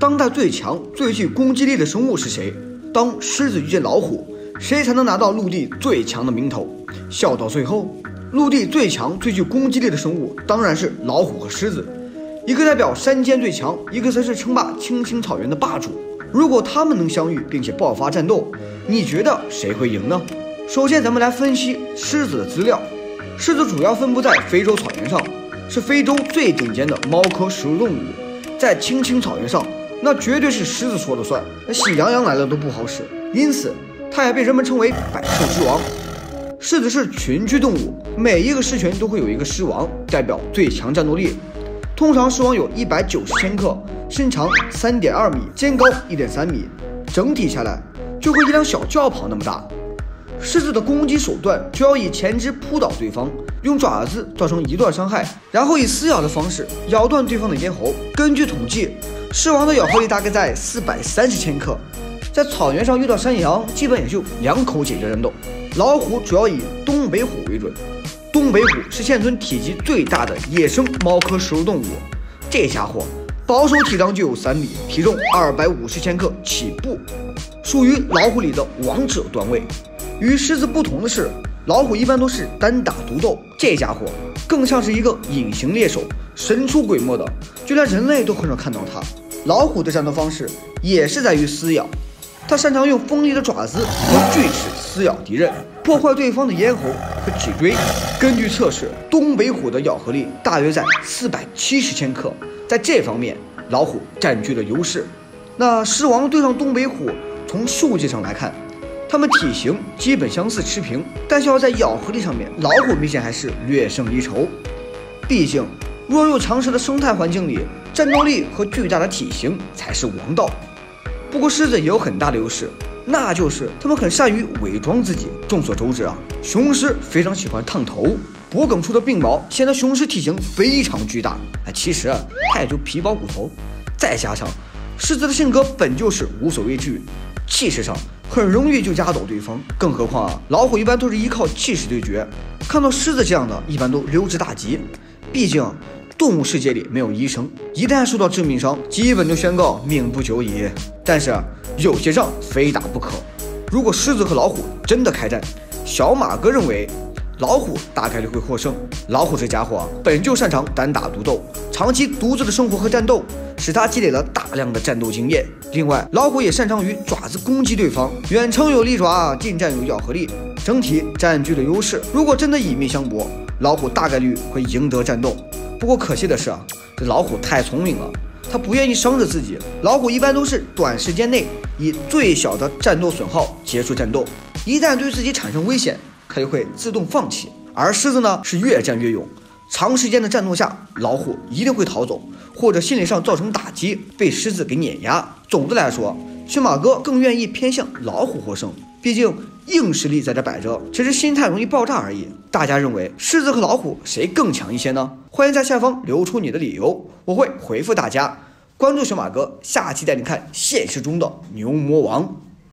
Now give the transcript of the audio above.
当代最强、最具攻击力的生物是谁？当狮子遇见老虎，谁才能拿到陆地最强的名头？笑到最后，陆地最强、最具攻击力的生物当然是老虎和狮子，一个代表山间最强，一个则是称霸青青草原的霸主。如果他们能相遇并且爆发战斗，你觉得谁会赢呢？首先，咱们来分析狮子的资料。狮子主要分布在非洲草原上，是非洲最顶尖的猫科食肉动物。在青青草原上，那绝对是狮子说了算，那喜羊羊来了都不好使。因此，它也被人们称为百兽之王。狮子是群居动物，每一个狮群都会有一个狮王，代表最强战斗力。通常狮王有一百九十千克，身长三点二米，肩高一点三米，整体下来就和一辆小轿跑那么大。狮子的攻击手段主要以前肢扑倒对方，用爪子造成一段伤害，然后以撕咬的方式咬断对方的咽喉。根据统计，狮王的咬合力大概在四百三十千克，在草原上遇到山羊，基本也就两口解决战斗。老虎主要以东北虎为准，东北虎是现存体积最大的野生猫科食肉动物，这家伙保守体长就有三米，体重二百五十千克起步，属于老虎里的王者段位。与狮子不同的是，老虎一般都是单打独斗，这家伙更像是一个隐形猎手，神出鬼没的，就连人类都很少看到它。老虎的战斗方式也是在于撕咬，它擅长用锋利的爪子和锯齿撕咬敌人，破坏对方的咽喉和脊椎。根据测试，东北虎的咬合力大约在四百七十千克，在这方面，老虎占据了优势。那狮王对上东北虎，从数据上来看。它们体型基本相似持平，但是要在咬合力上面，老虎明显还是略胜一筹。毕竟弱肉强食的生态环境里，战斗力和巨大的体型才是王道。不过狮子也有很大的优势，那就是它们很善于伪装自己。众所周知啊，雄狮非常喜欢烫头，脖梗处的鬓毛显得雄狮体型非常巨大。哎，其实它也就皮包骨头。再加上狮子的性格本就是无所畏惧，气势上。很容易就压倒对方，更何况啊，老虎一般都是依靠气势对决，看到狮子这样的，一般都溜之大吉。毕竟动物世界里没有医生，一旦受到致命伤，基本就宣告命不久矣。但是有些仗非打不可，如果狮子和老虎真的开战，小马哥认为老虎大概率会获胜。老虎这家伙本就擅长单打独斗，长期独自的生活和战斗。使它积累了大量的战斗经验。另外，老虎也擅长于爪子攻击对方，远程有利爪，近战有咬合力，整体占据了优势。如果真的以命相搏，老虎大概率会赢得战斗。不过可惜的是啊，这老虎太聪明了，它不愿意伤着自己。老虎一般都是短时间内以最小的战斗损耗结束战斗，一旦对自己产生危险，就会自动放弃。而狮子呢，是越战越勇。长时间的战斗下，老虎一定会逃走，或者心理上造成打击，被狮子给碾压。总的来说，驯马哥更愿意偏向老虎获胜，毕竟硬实力在这摆着，只是心态容易爆炸而已。大家认为狮子和老虎谁更强一些呢？欢迎在下方留出你的理由，我会回复大家。关注小马哥，下期带你看现实中的牛魔王。